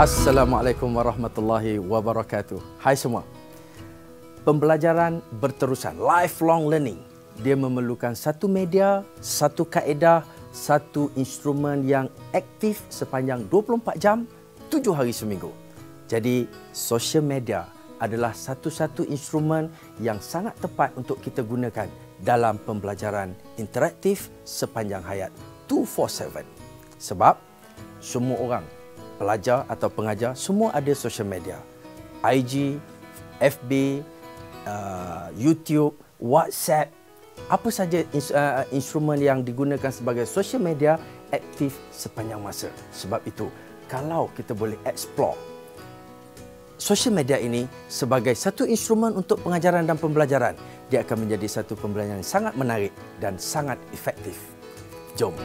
Assalamualaikum warahmatullahi wabarakatuh. Hai semua. Pembelajaran berterusan, lifelong learning. Dia memerlukan satu media, satu kaedah, satu instrumen yang aktif sepanjang 24 jam, 7 hari seminggu. Jadi, social media adalah satu-satu instrumen yang sangat tepat untuk kita gunakan dalam pembelajaran interaktif sepanjang hayat 247. Sebab semua orang pelajar atau pengajar semua ada social media. IG, FB, uh, YouTube, WhatsApp, apa saja ins- uh, instrumen yang digunakan sebagai social media aktif sepanjang masa. Sebab itu, kalau kita boleh explore social media ini sebagai satu instrumen untuk pengajaran dan pembelajaran, dia akan menjadi satu pembelajaran yang sangat menarik dan sangat efektif. Jom.